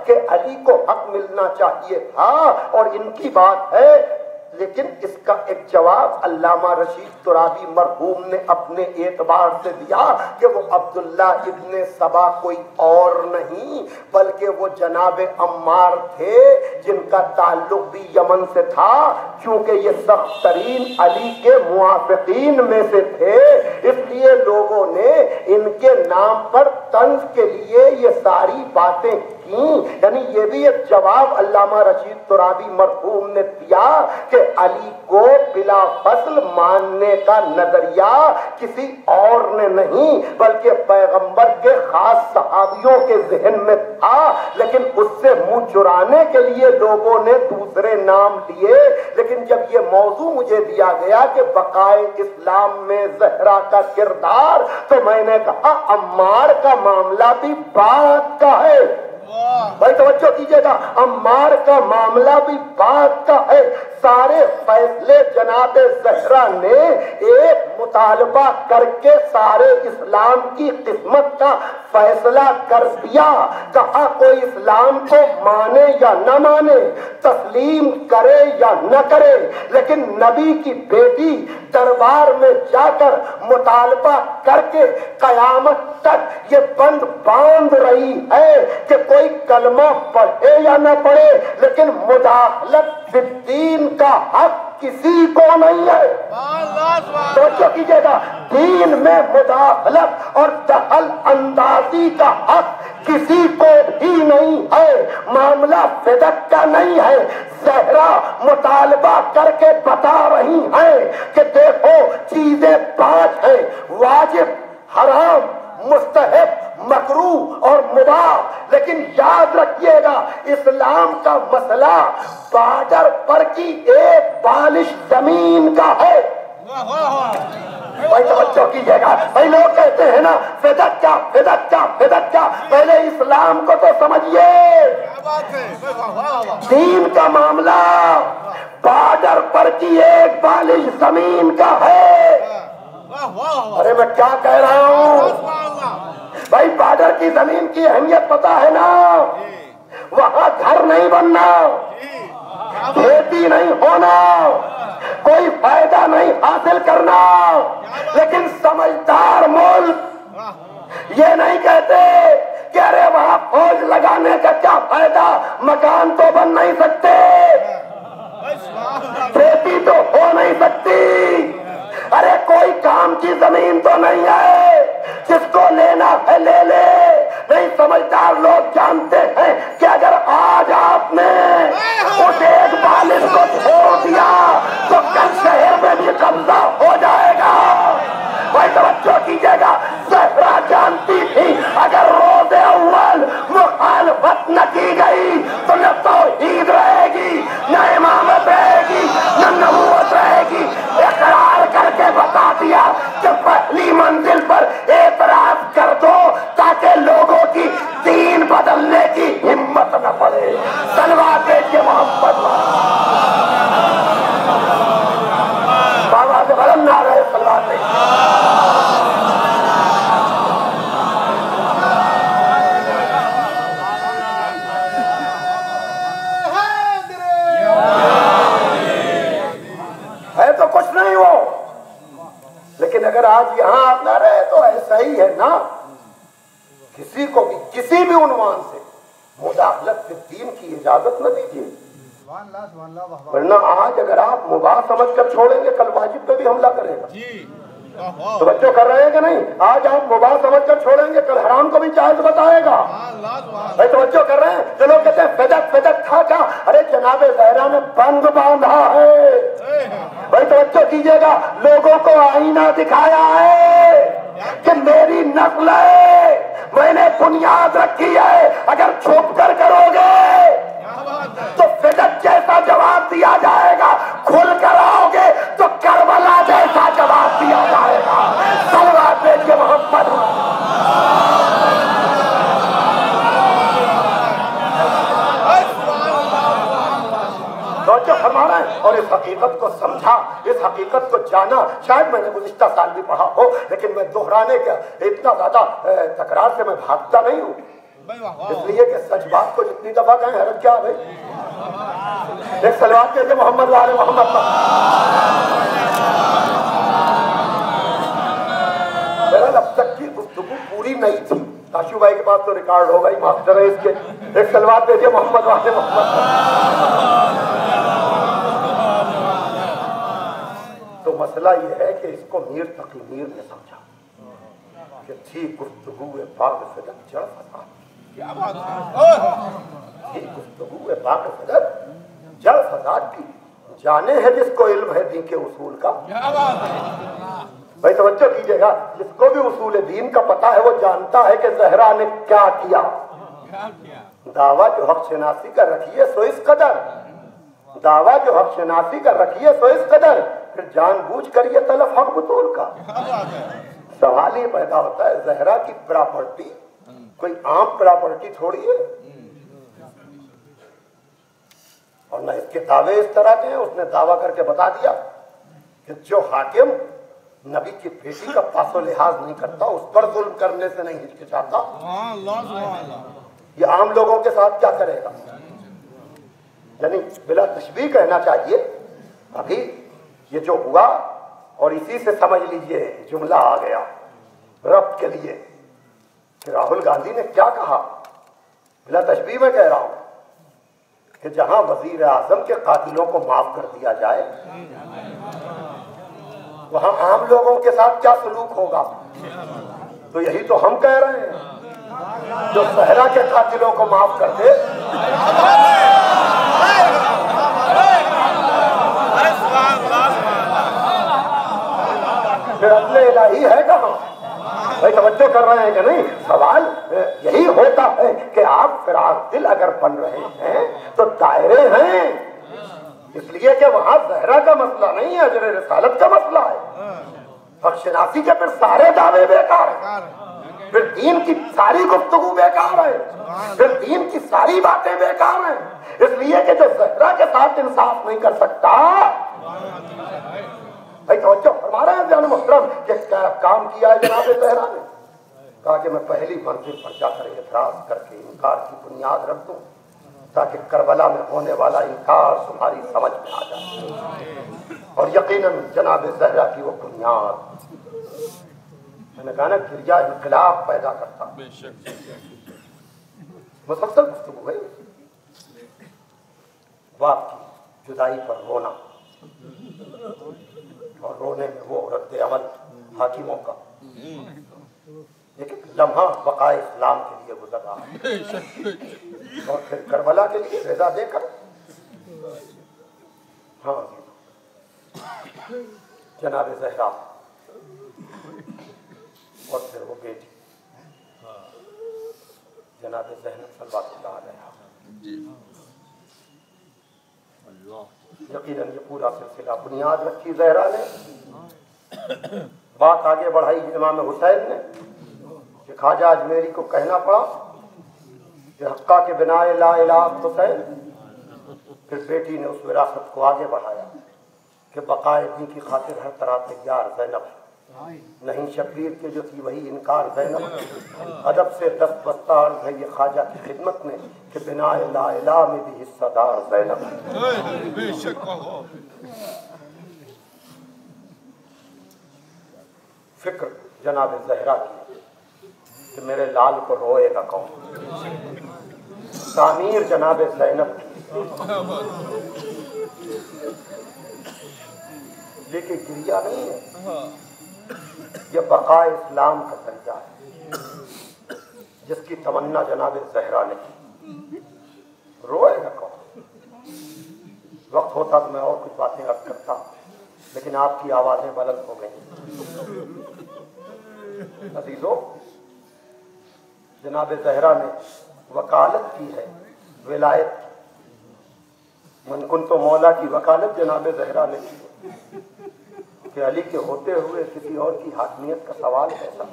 कि अली को हक मिलना चाहिए था और इनकी बात है लेकिन इसका एक जवाब अल्लामा रशीद तुराबी मरहूम ने अपने एतबार से दिया कि वो अब्दुल्ला इब्ने सबा कोई और नहीं, बल्कि वो जनाब अम्मार थे, जिनका ताल्लुक भी यमन से था, क्योंकि ये सख्त तरीन अली के मुआफिकीन में से थे। इसलिए लोगों ने इनके नाम पर तंज के लिए ये सारी बातें की। यानी ये भी एक जवाब अल्लामा रशीद तुराबी मरहूम ने दिया कि अली को बिला फ़सल मानने का नज़रिया किसी और ने नहीं, बल्कि पैगंबर के खास सहाबियों के जहन में था। लेकिन उससे मुँह चुराने के लिए लोगों ने दूसरे नाम लिए। लेकिन जब ये मौजू मुझे दिया गया कि बकाए इस्लाम में जहरा का किरदार तो मैंने कहा, अम्मार का मामला भी बात का है। भाई, तवज्जो कीजिएगा। अम्मार का मामला भी बात का है। सारे फैसले जनाब जहरा ने एक मुतालबा करके सारे इस्लाम की किस्मत का फैसला कर दिया। कहा कोई इस्लाम को माने या न माने, तस्लीम करे या न करे, लेकिन नबी की बेटी दरबार में जाकर मुतालबा करके कयामत तक ये बंद बाँध रही है कि कोई कलमा पढ़े या न पढ़े, लेकिन मुदाखलत फिद्दीन का हक किसी को नहीं है। सोचो कीजिएगा, दीन में मुदाखलत और दखल अंदाजी का हक किसी को भी नहीं है। मामला फिदक का नहीं है। जहरा मुतालबा करके बता रही है कि देखो, चीज़ें पाँच है। वाजिब, हराम मुस्तहब, मकरू और मुबाह लेकिन याद रखिएगा, इस्लाम का मसला बॉर्डर पर की एक बालिश ज़मीन का है। भाई, तवज्जो कीजिएगा। भाई, लोग कहते हैं ना फिदक क्या फिदक क्या फिदक क्या? पहले इस्लाम को तो समझिए। दीन का मामला बॉर्डर पर की एक बालिश ज़मीन का है। अरे मैं क्या कह रहा हूँ? भाई बॉर्डर की ज़मीन की अहमियत पता है ना? वहाँ घर नहीं बनना। खेती नहीं होना। कोई फ़ायदा नहीं हासिल करना। लेकिन समझदार मुल्क ये नहीं कहते कि अरे वहाँ फौज लगाने का क्या फ़ायदा मकान तो बन नहीं सकते। खेती तो हो नहीं सकती। अरे कोई काम की ज़मीन तो नहीं है। जिसको लेना है ले ले। नहीं समझदार लोग जानते हैं कि अगर आज आपने उस एक बालिश को छोड़ दिया तो कल शहर में भी कब्जा हो जाएगा। भाई तवज्जो कीजिएगा, सहरा जानती थी, अगर रोज अव्वल मुखालफत न की गई तो न तो ईद रहेगी, न इमामत रहेगी, न नबूवत रहेगी इकरार करके बता दिया कि पहली मंजिल पर एतराज़ कर दो, ताकि लोगों की दीन बदलने की हिम्मत न पड़े। तलवार देखिए मोहम्मद बाबा से बलम ना रहे तलवार देखिए है तो कुछ नहीं वो लेकिन अगर आज यहाँ आप ना रहे तो ऐसा ही है ना? किसी को भी किसी भी उन्वान से मुदाखलत दीन की इजाज़त न दीजिए। वरना आज अगर आप मुबाह समझ कर छोड़ेंगे कल वाजिब पे भी हमला करेगा। तो बच्चों कर रहे हैं कि नहीं? आज आप मुबाह समझ कर छोड़ेंगे कल हराम को भी जायज़ बताएगा। भाई तो बच्चों कर रहे हैं? जो लोग कहते हैं फिदक फिदक था क्या अरे जनाबे जहरा ने बंद बांधा है। भाई तो बच्चों कीजिएगा। लोगों को आईना दिखाया है कि मेरी नस्ल है। मैंने बुनियाद रखी है। अगर छुप कर करोगे है। तो फिदक जैसा जवाब दिया जाएगा खुल कर आओगे तो करबला जैसा जवाब दिया जाएगा सलवार देखिए मोहम्मद भाई सुभान अल्लाह तवज्जो फरमा रहे हैं और इस हकीकत को समझा इस हकीकत को जाना। शायद मैंने गुजश्ता साल भी पढ़ा हो लेकिन मैं दोहराने का इतना ज़्यादा तकरार से मैं भागता नहीं हूँ। इसलिए कि सच बात को जितनी दफ़ा कहें हरत क्या भाई? एक सलवार के लिए मोहम्मद वाले मोहम्मद बहरहाल अब तक की गुफ्तगू पूरी नहीं थी। काशू भाई के पास तो रिकॉर्ड होगा ही मास्टर है इसके। एक सलवार दे दिए मोहम्मद वाले मोहम्मद मसला यह है कि इसको मीर तकी मीर ने समझा। कि थी गुफ्तगू बाग फिदक जड़ फसा है? ये गुफ्तगू है बाक सदर जड़ फसाद की जाने है जिसको इल्म है दी के उसूल का। है? भाई तवज्जो कीजिएगा जिसको भी उसूल दीन का पता है वो जानता है कि जहरा ने क्या किया। क्या किया? दावा जो हक शनासी का रखिए सो इस कदर। दावा जो हक शनासी का रखिए सो इस कदर। फिर जानबूझ कर ये तलफ हक बतूल का है? सवाल ये पैदा होता है जहरा की प्रॉपर्टी कोई आम प्रॉपर्टी थोड़ी है? और न इसके दावे इस तरह के हैं उसने दावा करके बता दिया कि जो हाकिम नबी की बेटी का पासो लिहाज नहीं करता उस पर जुल्म करने से नहीं हिचकिचाता। अल्लाह ये आम लोगों के साथ क्या करेगा? यानी बिला तशबी कहना चाहिए। अभी ये जो हुआ, और इसी से समझ लीजिए, जुमला आ गया रब के लिए। राहुल गांधी ने क्या कहा? बिला तशबी में कह रहा हूँ कि जहाँ वज़ीर आज़म के कातिलों को माफ़ कर दिया जाए, वहाँ आम लोगों के साथ क्या सलूक होगा? तो यही तो हम कह रहे हैं। जो सहरा के कातिलों को माफ़ कर दे अरे सुभान अल्लाह सुभान अदले इलाही है कहाँ भाई तवज्जो कर रहे हैं कि नहीं? सवाल यही होता है कि आप फिराक दिल अगर बन रहे हैं तो दायरे हैं। इसलिए कि वहाँ जहरा का मसला नहीं है, अजर रसालत का मसला है। फक्षनासी के फिर सारे दावे बेकार है। फिर दीन की सारी गुफ्तगू बेकार है। फिर दीन की सारी बातें बेकार हैं। इसलिए कि जो जहरा के साथ इंसाफ नहीं कर सकता भाई तवज्जो फरमा रहे हैं जान मोहतरम कि क्या काम किया है जनाब जहरा ने। कहा कि मैं पहली मंजिल पर जाकर एतराज़ करके इनकार की बुनियाद रख दूँ ताकि करबला में होने वाला इनकार तुम्हारी समझ में आ जाए। और यकीनन जनाब जहरा की वो बुनियाद। मैंने कहा ना गिरजा इनकलाब पैदा करता। मुसलसल गुफ्तगू है बाप की जुदाई पर रोना। और रोने में वो रद्द अमल हाकिमों का। एक एक लम्हा बकाए इस्लाम के लिए गुजर रहा है और फिर करबला के लिए रजा देकर। हाँ जनाब जहरा। और फिर वो बेटी। जनाब जहनब सलवातुल्लाह अलैहा। यकीनन ये पूरा सिलसिला बुनियाद रखी जहरा ने बात आगे बढ़ाई, इमाम हुसैन ने, कि ख्वाजा अजमेरी को कहना पड़ा कि हक्का के बिना ला इलाहा हुसैन, फिर बेटी ने उस विरासत को आगे बढ़ाया कि बकाए की खातिर हर तरह तैयार जैनब नहीं शबीर के जो थी वही इनकार जैनब अदब से दस बस्ता अर्ज़ है ये ख्वाजा की खिदमत में। कि बिना ला इलाहा में भी हिस्सादार जैनब। फ़िक्र जनाब जहरा की कि मेरे लाल को रोएगा कौन? तामीर जनाब जैनब लेकिन गिरिया नहीं है। ये बका इस्लाम का दर्जा है, जिसकी तमन्ना जनाब जहरा ने की। रोएगा कौन? वक्त होता तो मैं और कुछ बातें अर्ज़ करता लेकिन आपकी आवाज़ें बुलंद हो गई। अजीजों, जनाब जहरा ने वकालत की है, विलायत मनकुन तो मौला की वकालत जनाब जहरा ने की कि अली के होते हुए किसी और की हाकमियत का सवाल कैसा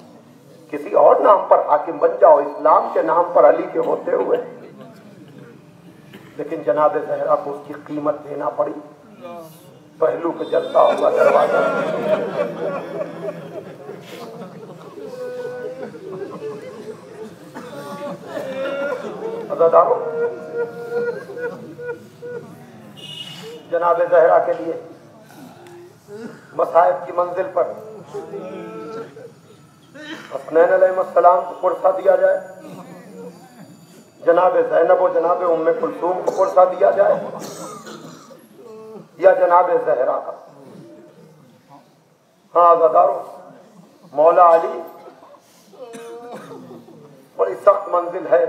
किसी और नाम पर हाकिम बन जाओ, इस्लाम के नाम पर अली के होते हुए। लेकिन जनाब जहरा को उसकी कीमत देना पड़ी। पहलू पे जलता हुआ दरवाज़ा। अदादारों जनाब जहरा के लिए मसाइब की मंजिल पर हसनैन को पुरसा दिया जाए। जनाब जैनब और जनाब उम्म कुलसूम को पुरसा दिया जाए या जनाब जहरा का। हाँ आजादारों मौला अली बड़ी सख्त मंजिल है,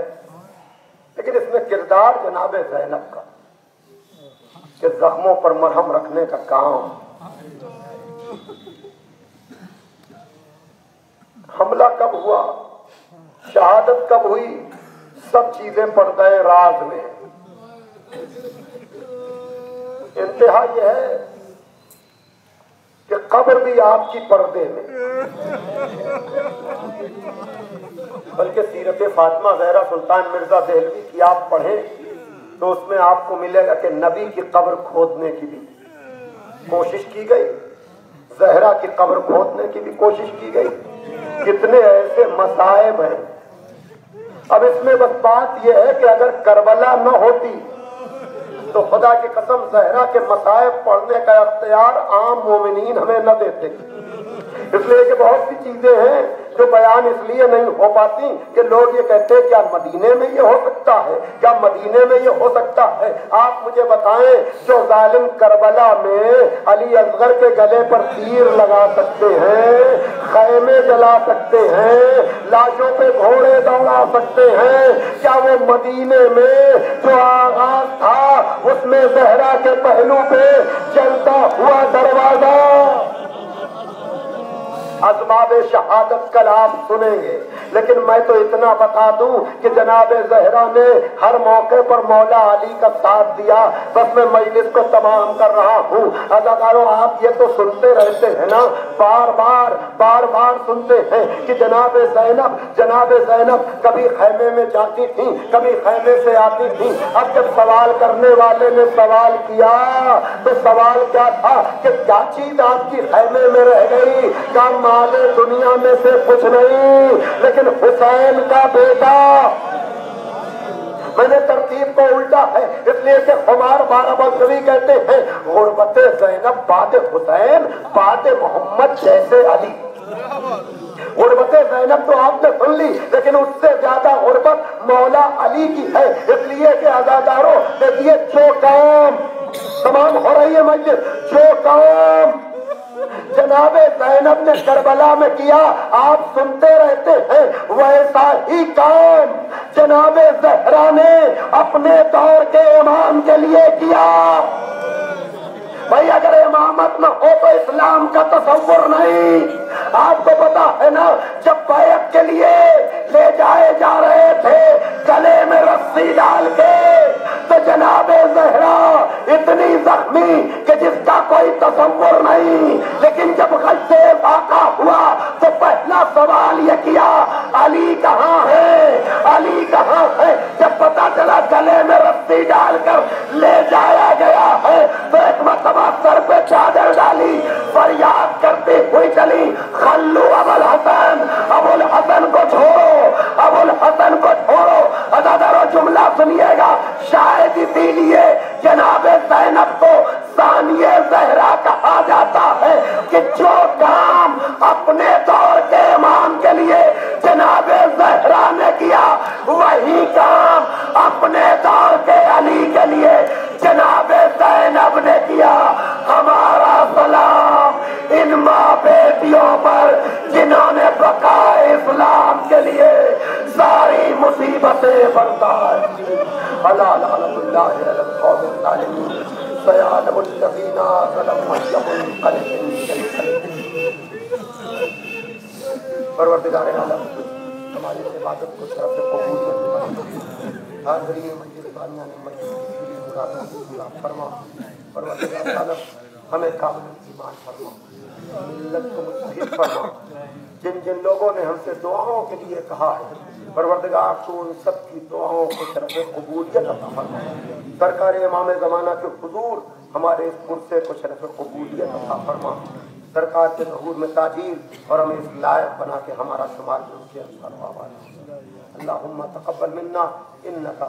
लेकिन इसमें किरदार जनाब जैनब का, कि जख्मों पर मरहम रखने का काम। हमला कब हुआ? शहादत कब हुई? सब चीज़ें पड़ गए राज में। इंतहा यह है कि कब्र भी आपकी पर्दे में। बल्कि सीरत फातिमा जहरा सुल्तान मिर्ज़ा दहलवी की आप पढ़ें तो उसमें आपको मिलेगा कि नबी की कब्र खोदने की भी कोशिश की गई, जहरा की कब्र खोदने की भी कोशिश की गई। कितने ऐसे मसायब हैं अब इसमें बस बात यह है कि अगर करबला न होती तो खुदा की कसम जहरा के मसायब पढ़ने का अख्तियार आम मोमिन हमें न देते। इसलिए कि बहुत सी चीज़ें हैं जो बयान इसलिए नहीं हो पाती कि लोग ये कहते हैं, क्या मदीने में ये हो सकता है? क्या मदीने में ये हो सकता है? आप मुझे बताएँ, जो जालिम करबला में अली असगर के गले पर तीर लगा सकते हैं, खैमे जला सकते हैं, लाशों पे घोड़े दौड़ा सकते हैं, क्या वो मदीने में जो आगाज़ था, उसमें जहरा के पहलू पे जलता हुआ दरवाज़ा? असबाब शहादत कल आप सुनेंगे। लेकिन मैं तो इतना बता दूँ कि जनाब जहरा ने हर मौके पर मौला अली का साथ दिया। बस मैं मजलिस को तमाम कर रहा हूँ। अदाकारों, आप ये तो सुनते रहते हैं ना? बार बार बार बार सुनते हैं कि जनाब जैनब जनाब जैनब कभी खैमे में जाती थी, कभी खैमे से आती थी। अब जब सवाल करने वाले ने सवाल किया तो सवाल क्या था कि क्या चीज़ आपकी खैमे में रह गई? का माले दुनिया में से कुछ नहीं, लेकिन हुसैन का बेटा। मैंने तरतीब को उल्टा है, इसलिए कि हमार बारह बलसवी कहते हैं। गुरबत जैनब, बाद हुसैन, बाद मोहम्मद जैसे अली। गुरबत जैनब तो आपने सुन ली, लेकिन उससे ज़्यादा गुरबत मौला अली की है। इसलिए कि आजादारों देखिए जो काम। तमाम हो रही है मस्जिद जो काम। जनाबे, जैनब ने करबला में किया, आप सुनते रहते हैं, वैसा ही काम। जनाब जहरा ने अपने दौर के ईमान के लिए किया। भाई, अगर इमामत न हो तो इस्लाम का तस्वुर नहीं। आपको पता है ना, जब बैत के लिए ले जाए जा रहे थे, गले में रस्सी डाल के तो जनाबे जहरा इतनी जख्मी कि जिसका कोई तस्वुर नहीं। लेकिन जब गस्से अपने इबादत को तरफ़ कबूल हाजरी मस्जिद बानिया ने मस्जिद फरमा। हमें काबिल फरमा। जिन जिन लोगों ने हमसे दुआओं के लिए कहा है, परवरदिगार तो उन सब की दुआओं को तरफ़ कबूलियत अता सरकार इमाम ज़माना के हजूर हमारे इस पुरसे को शरफ कबूलियत अता फरमा। सरकार के जहूर में ताजीर और हमें इस लायक बना के हमारा भी उनके अनुसार आवाज़ अल्लाहुम्मा तकब्बल मिन्ना, इन्नका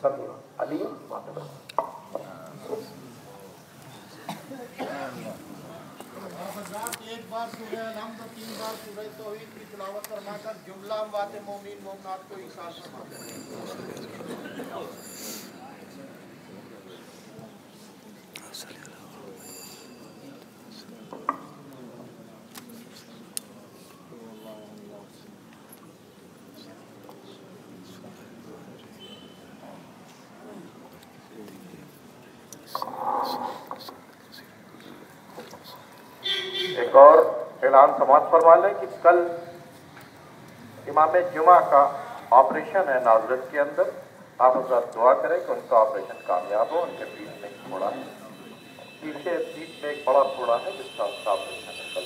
समीउ अलीम। मातब एक बार सुबह हम तो तीन बार सुबह तो ही की तिलावत फरमाकर जुमला बात मोमिन मोमनात को इशार फरमाते एक और ऐलान समाज फरमा लें कि कल इमाम जुमा का ऑपरेशन है नाजरत के अंदर आप हजरत दुआ करें कि उनका ऑपरेशन कामयाब हो उनके पीठ में एक फोड़ा है पीछे पीठ में एक बड़ा फोड़ा है जिसका उसका ऑपरेशन है कल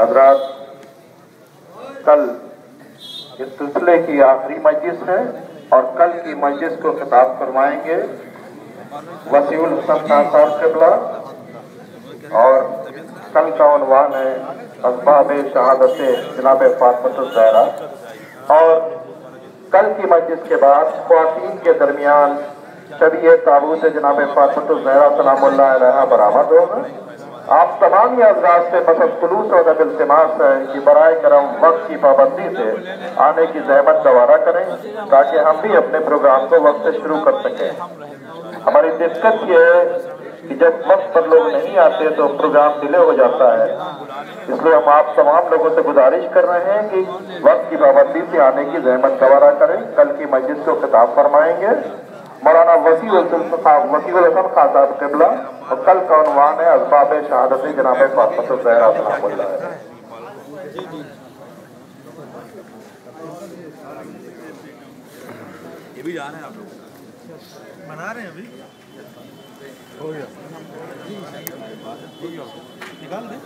हजरात कल इस सिलसिले की आखिरी मजलिस है और कल की मजलिस को खिताब फरमाएँगे। वसीउल हसन खान साहब किबला और कल का उनवान है असबाब शहादत जनाब फातमत जहरा। और कल की मस्जिद के बाद खातन के दरमियान शबी ताबूत जनाब फातमत जहरा सलाम बरामद होगा। आप तमाम ही अजराज से मसद खलूस और इल्तमास है कि बरए करम वक्त की पाबंदी से आने की जहमत गवारा करें, ताकि हम भी अपने प्रोग्राम को वक्त से शुरू कर सकें। हमारी दिक्कत ये है कि जब वक्त पर लोग नहीं आते तो प्रोग्राम डिले हो जाता है। इसलिए हम आप तमाम लोगों से गुजारिश कर रहे हैं कि वक्त की पाबंदी से आने की जहमत गवारा करें। कल की मस्जिद को खिताब फरमाएँगे। मौलाना वसी वसी हसन खान साहब और कल का है असबाब शहादत जनाब तो भी जा रहे हैं आप लोग? रहे हैं अभी? हो गया। निकाल दे।